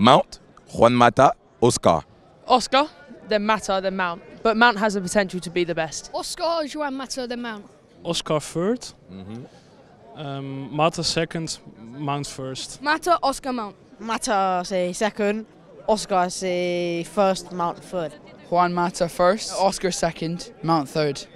Mount, Juan Mata, Oscar. Oscar, then Mata, then Mount. But Mount has the potential to be the best. Oscar, Juan Mata, then Mount. Oscar third. Mm-hmm. Um, Mata second. Mount first. Mata, Oscar, Mount. Mata say second, Oscar say first, Mount third. Juan Mata first, Oscar second, Mount third.